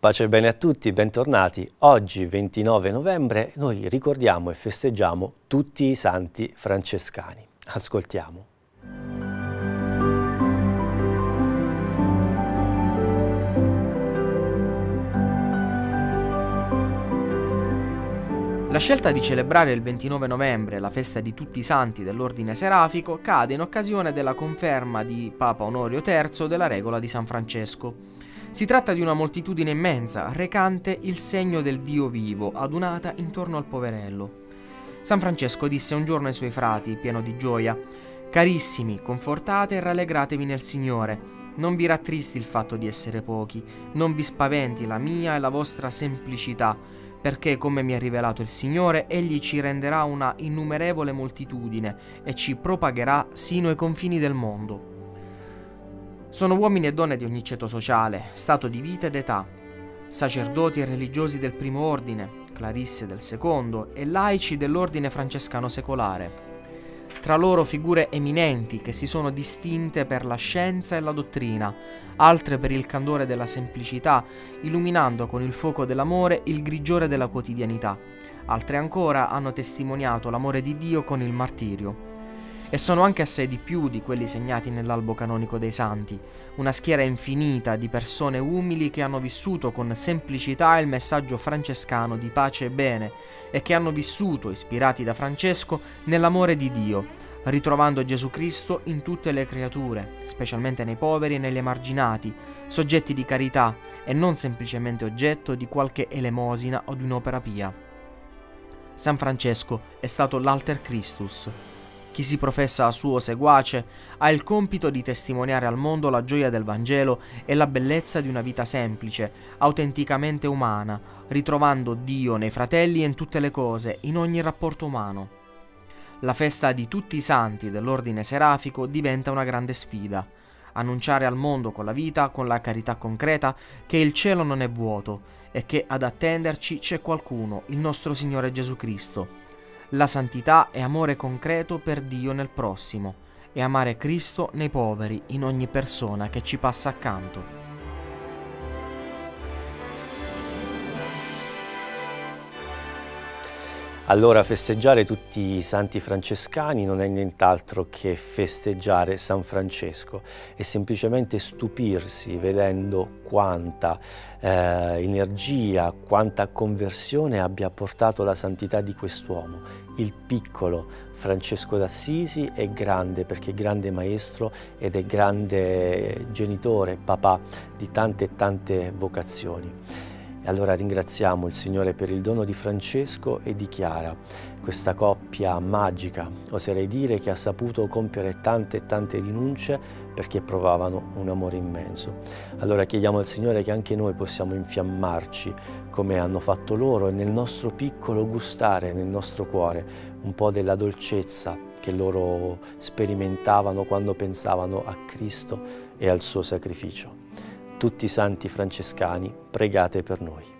Pace e bene a tutti, bentornati. Oggi 29 novembre noi ricordiamo e festeggiamo tutti i santi francescani. Ascoltiamo. La scelta di celebrare il 29 novembre la festa di tutti i santi dell'ordine serafico cade in occasione della conferma di Papa Onorio III della regola di San Francesco. Si tratta di una moltitudine immensa, recante il segno del Dio vivo, adunata intorno al poverello. San Francesco disse un giorno ai suoi frati, pieno di gioia, Carissimi, confortate e rallegratevi nel Signore. Non vi rattristi il fatto di essere pochi, non vi spaventi la mia e la vostra semplicità, perché, come mi ha rivelato il Signore, Egli ci renderà una innumerevole moltitudine e ci propagherà sino ai confini del mondo. Sono uomini e donne di ogni ceto sociale, stato di vita ed età, sacerdoti e religiosi del primo ordine, clarisse del secondo e laici dell'ordine francescano secolare. Tra loro figure eminenti che si sono distinte per la scienza e la dottrina, altre per il candore della semplicità, illuminando con il fuoco dell'amore il grigiore della quotidianità. Altre ancora hanno testimoniato l'amore di Dio con il martirio e sono anche assai di più di quelli segnati nell'albo canonico dei santi, una schiera infinita di persone umili che hanno vissuto con semplicità il messaggio francescano di pace e bene e che hanno vissuto, ispirati da Francesco, nell'amore di Dio, ritrovando Gesù Cristo in tutte le creature, specialmente nei poveri e negli emarginati, soggetti di carità e non semplicemente oggetto di qualche elemosina o di un'opera pia. San Francesco è stato l'alter Christus, chi si professa suo seguace ha il compito di testimoniare al mondo la gioia del Vangelo e la bellezza di una vita semplice, autenticamente umana, ritrovando Dio nei fratelli e in tutte le cose, in ogni rapporto umano. La festa di tutti i santi dell'ordine serafico diventa una grande sfida. Annunciare al mondo con la vita, con la carità concreta, che il cielo non è vuoto e che ad attenderci c'è qualcuno, il nostro Signore Gesù Cristo la santità è amore concreto per Dio nel prossimo e amare Cristo nei poveri, in ogni persona che ci passa accanto. Allora festeggiare tutti i santi francescani non è nient'altro che festeggiare San Francesco e semplicemente stupirsi vedendo quanta eh, energia, quanta conversione abbia portato la santità di quest'uomo. Il piccolo Francesco d'Assisi è grande perché è grande maestro ed è grande genitore, papà di tante e tante vocazioni. E allora ringraziamo il Signore per il dono di Francesco e di Chiara, questa coppia magica, oserei dire, che ha saputo compiere tante e tante rinunce perché provavano un amore immenso. Allora chiediamo al Signore che anche noi possiamo infiammarci come hanno fatto loro e nel nostro piccolo gustare, nel nostro cuore, un po' della dolcezza che loro sperimentavano quando pensavano a Cristo e al suo sacrificio tutti i santi francescani, pregate per noi.